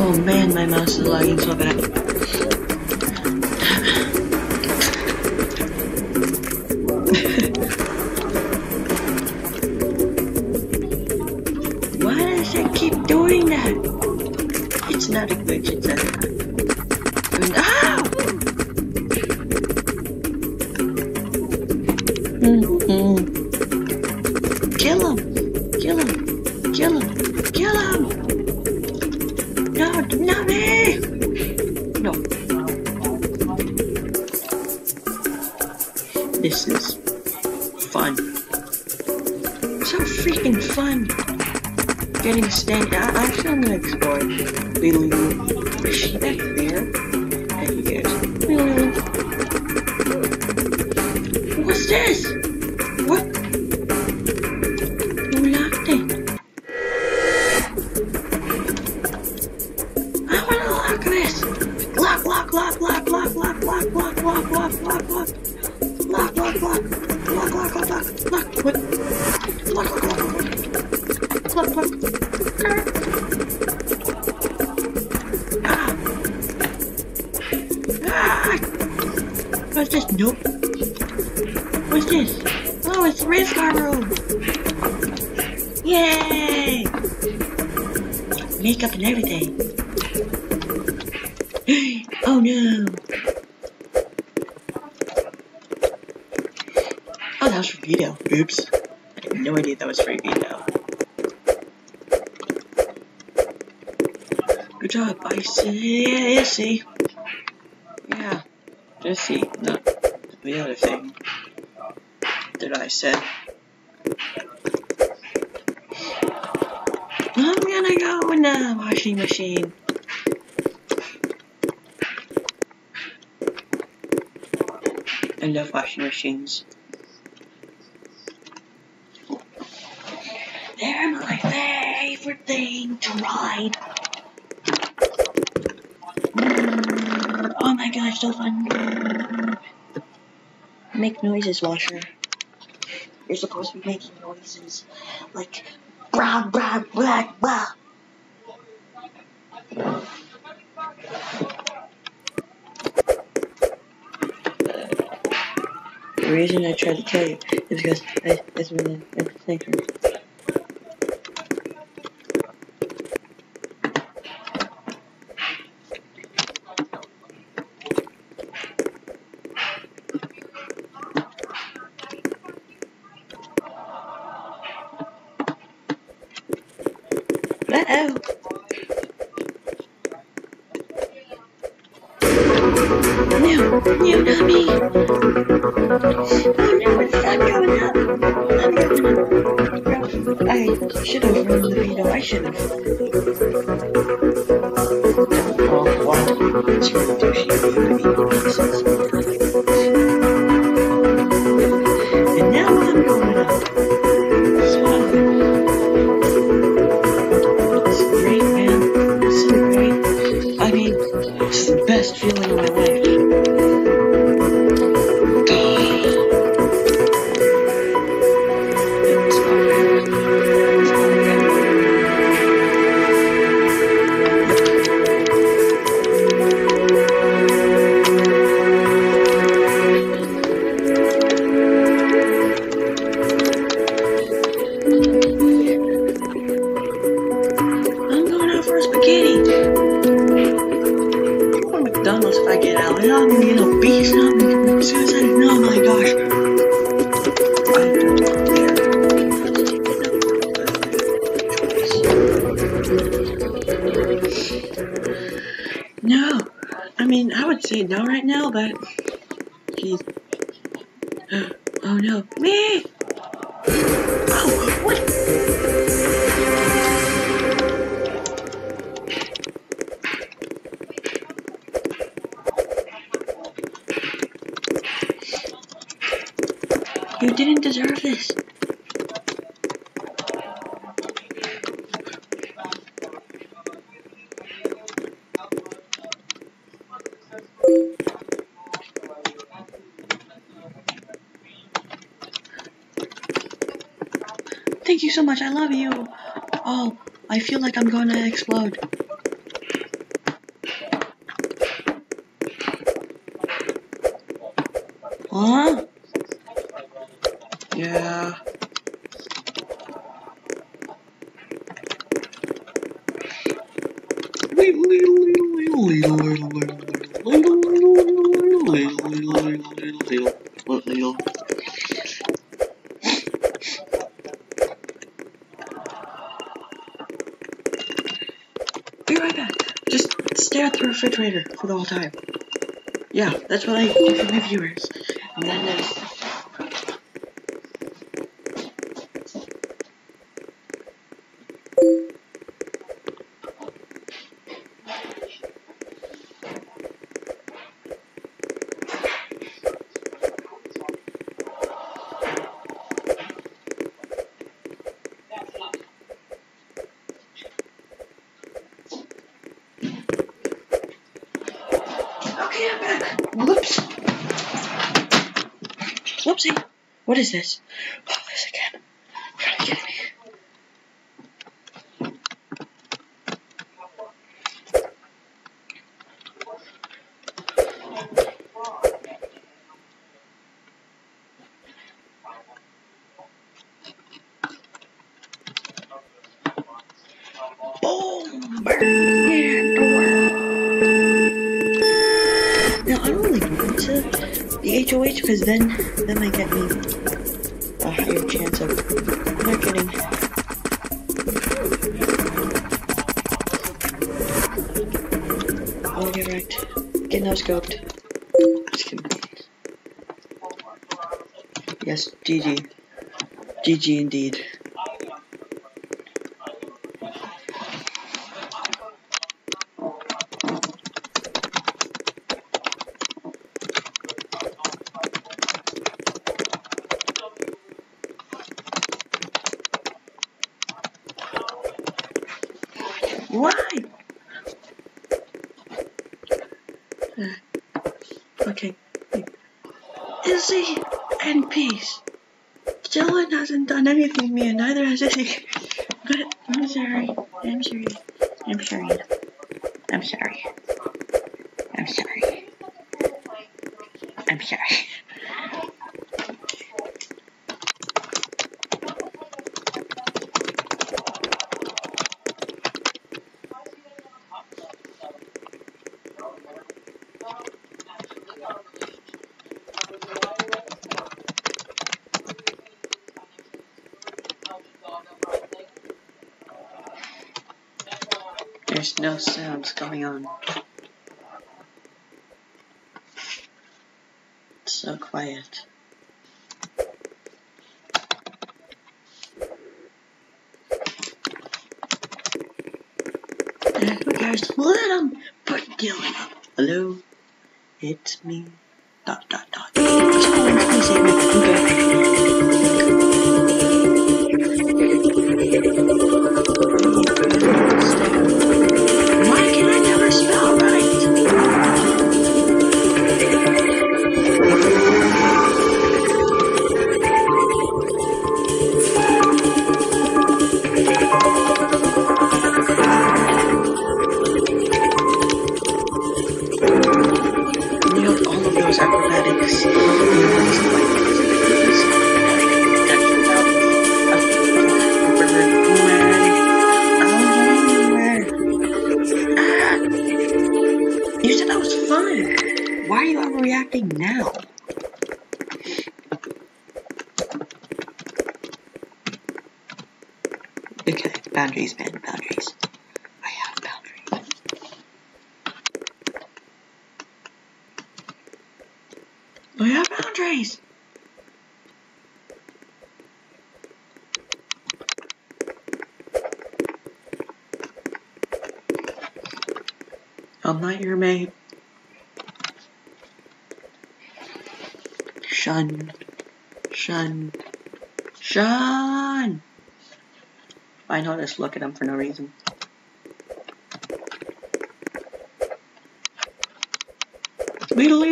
Oh man, my mouse is lagging so bad. Why does it keep doing that? It's not a glitch, it's a... Ah! Mm-hmm. Kill him! This is fun. So freaking fun! Getting stand. I, actually, I'm gonna explore Lulu. Is she back there? There he. What's this? What's this? Nope. What's this? Oh, it's the race car room. Yay! Makeup and everything. oh no. Oh, that was for Vito. Oops. I had no idea that was for Vito. Job, I see. Yeah, yeah, see, not the other thing that I said. I'm gonna go in the washing machine. I love washing machines. They're my favorite thing to ride. Oh my gosh, so fun. Make noises, washer. You're supposed to be making noises like blah blah blah blah. The reason I tried to kill you is because I, that's really thank you. Uh-oh. No, not me. Oh no, it's going up. I'm going up. I should have run the video. I should have. McDonald's if I get out. And I'm gonna gonna commit suicide. Oh my gosh. I don't care. No. I mean, I would say no right now, but he's. Oh no. Me! Oh, what? Thank you so much. I love you. Oh, I feel like I'm going to explode. Huh? Yeah. Little, little, little, for the whole time. Yeah, that's what I do for my viewers. And Whoopsie. What is this? Oh, kidding me. Now, I don't really go into the HOH because then that might get me a higher chance of not getting. Oh, get wrecked. Get no scoped. Just kidding. Yes, GG. GG indeed. Why? Okay. Izzy and Peace. Dylan hasn't done anything to me, and neither has Izzy. But I'm sorry. I'm sorry. I'm sorry. I'm sorry. I'm sorry. I'm sorry. There's no sounds going on. It's so quiet. Who? Let them put Dylan up. Hello? It's me. Dot dot dot. Why are you overreacting now? Okay, boundaries, man, boundaries. I have boundaries. I have boundaries. I'm not your mate. Shun. Shun. Shun! I know just look at him for no reason. Leedle,